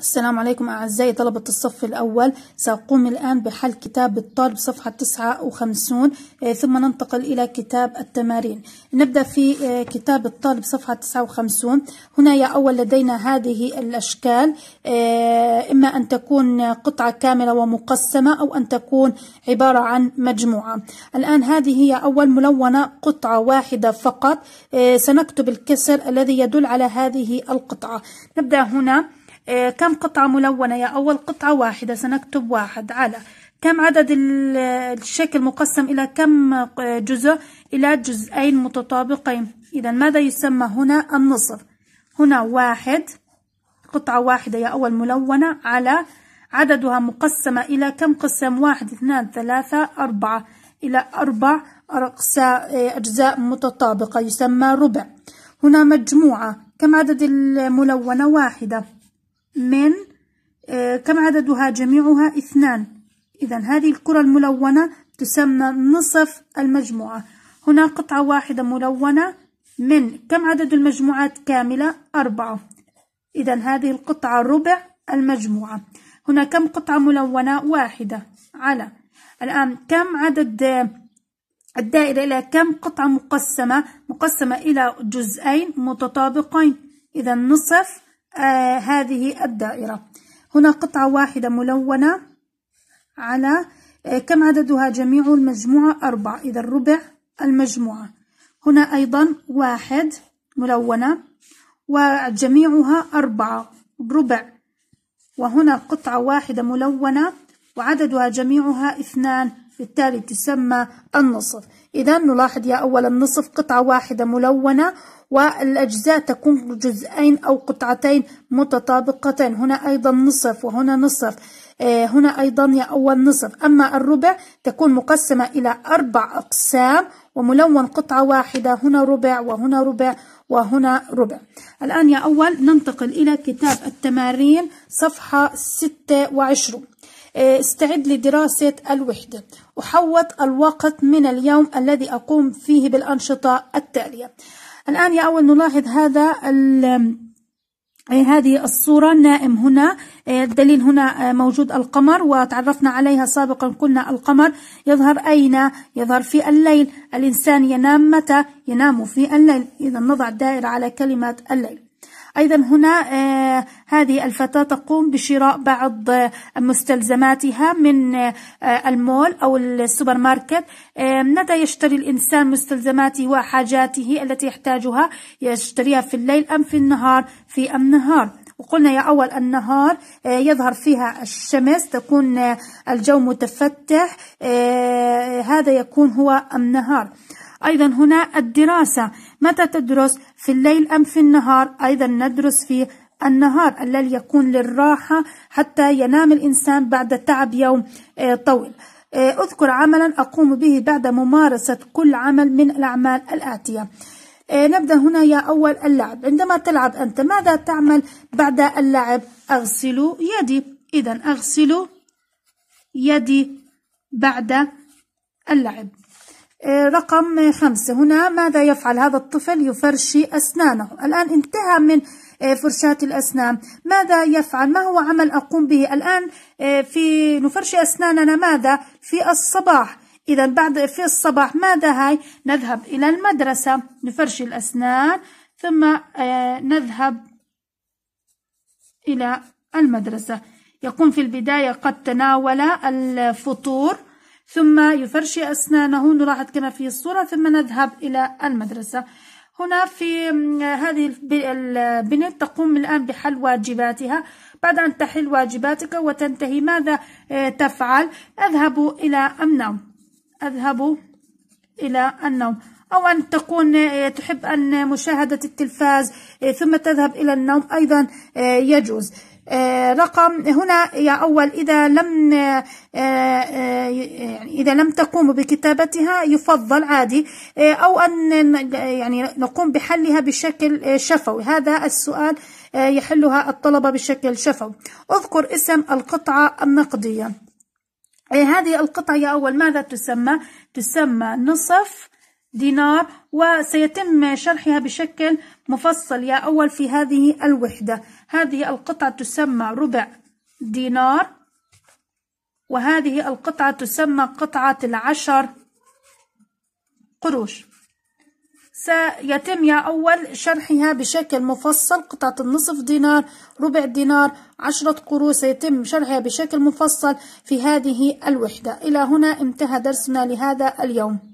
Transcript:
السلام عليكم أعزائي طلبة الصف الأول. سأقوم الآن بحل كتاب الطالب صفحة 59 ثم ننتقل إلى كتاب التمارين. نبدأ في كتاب الطالب صفحة 59 هنا يا أول لدينا هذه الأشكال. إما أن تكون قطعة كاملة ومقسمة أو أن تكون عبارة عن مجموعة. الآن هذه هي أول ملونة قطعة واحدة فقط. سنكتب الكسر الذي يدل على هذه القطعة. نبدأ هنا. آه، كم قطعة ملونة؟ يا أول قطعة واحدة سنكتب واحد. على كم عدد الشكل مقسم إلى كم آه، جزء؟ إلى جزئين متطابقين. إذا ماذا يسمى هنا؟ النصف. هنا واحد قطعة واحدة يا أول ملونة. على عددها مقسمة إلى كم قسم؟ واحد اثنان ثلاثة أربعة. إلى أربع آه، أجزاء متطابقة يسمى ربع. هنا مجموعة. كم عدد الملونة؟ واحدة. من آه، كم عددها؟ جميعها اثنان. إذا هذه الكرة الملونة تسمى نصف المجموعة. هنا قطعة واحدة ملونة من كم عدد المجموعات؟ كاملة أربعة. إذا هذه القطعة ربع المجموعة. هنا كم قطعة ملونة؟ واحدة. على. الآن كم عدد الدائرة إلى كم قطعة مقسمة؟ مقسمة إلى جزئين متطابقين. إذا نصف آه هذه الدائرة. هنا قطعة واحدة ملونة على آه كم عددها؟ جميع المجموعة أربعة إذا ربع المجموعة. هنا أيضا واحد ملونة وجميعها أربعة ربع. وهنا قطعة واحدة ملونة وعددها جميعها اثنان بالتالي تسمى النصف. إذا نلاحظ يا أول النصف قطعة واحدة ملونة والأجزاء تكون جزئين أو قطعتين متطابقتين. هنا أيضا نصف وهنا نصف. آه، هنا أيضا يا أول نصف. أما الربع تكون مقسمة إلى أربع أقسام وملون قطعة واحدة. هنا ربع وهنا ربع وهنا ربع. الآن يا أول ننتقل إلى كتاب التمارين صفحة 26 آه، استعد لدراسة الوحدة. أحوط الوقت من اليوم الذي أقوم فيه بالأنشطة التالية. الآن يا أول نلاحظ هذا هذه الصورة نائم هنا. الدليل هنا موجود القمر وتعرفنا عليها سابقا قلنا القمر يظهر أين؟ يظهر في الليل. الإنسان ينام متى؟ ينام في الليل. إذا نضع دائرة على كلمة الليل. أيضا هنا آه هذه الفتاة تقوم بشراء بعض آه مستلزماتها من آه المول أو السوبر ماركت. متى يشتري الإنسان مستلزماته وحاجاته التي يحتاجها؟ يشتريها في الليل أم في النهار؟ في النهار. وقلنا يا أول النهار يظهر فيها الشمس تكون الجو متفتح هذا يكون هو النهار. أيضا هنا الدراسة. متى تدرس في الليل أم في النهار؟ أيضا ندرس في النهار الليل يكون للراحة حتى ينام الإنسان بعد تعب يوم آه، طويل. آه، أذكر عملا أقوم به بعد ممارسة كل عمل من الأعمال الآتية. آه، نبدأ هنا يا أول اللعب. عندما تلعب أنت ماذا تعمل بعد اللعب؟ أغسل يدي. إذا أغسل يدي بعد اللعب. رقم خمسة. هنا ماذا يفعل هذا الطفل؟ يفرشي أسنانه. الآن انتهى من آه، فرشاة الأسنان. ماذا يفعل؟ ما هو عمل أقوم به؟ الآن آه، في نفرشي أسناننا ماذا؟ في الصباح. إذا بعد في الصباح ماذا هاي؟ نذهب إلى المدرسة. نفرشي الأسنان ثم نذهب إلى المدرسة. يكون في البداية قد تناول الفطور. ثم يفرشي أسنانه. نلاحظ كما في الصورة ثم نذهب إلى المدرسة. هنا في هذه البنت تقوم الآن بحل واجباتها. بعد أن تحل واجباتك وتنتهي ماذا آه، تفعل؟ أذهب إلى النوم. أذهب إلى النوم. أو أن تكون آه، تحب أن مشاهدة التلفاز آه، ثم تذهب إلى النوم. أيضا يجوز. آه، رقم هنا يا أول إذا لم آه، آه، يعني إذا لم تقوم بكتابتها يفضل عادي أو أن يعني نقوم بحلها بشكل شفوي. هذا السؤال يحلها الطلبة بشكل شفوي. أذكر اسم القطعة النقدية. هذه القطعة يا أول ماذا تسمى؟ تسمى نصف دينار وسيتم شرحها بشكل مفصل. يا أول في هذه الوحدة. هذه القطعة تسمى ربع دينار وهذه القطعة تسمى قطعة العشر قروش. سيتم يا أول شرحها بشكل مفصل. قطعة النصف دينار ربع دينار عشرة قروش. سيتم شرحها بشكل مفصل في هذه الوحدة. إلى هنا انتهى درسنا لهذا اليوم.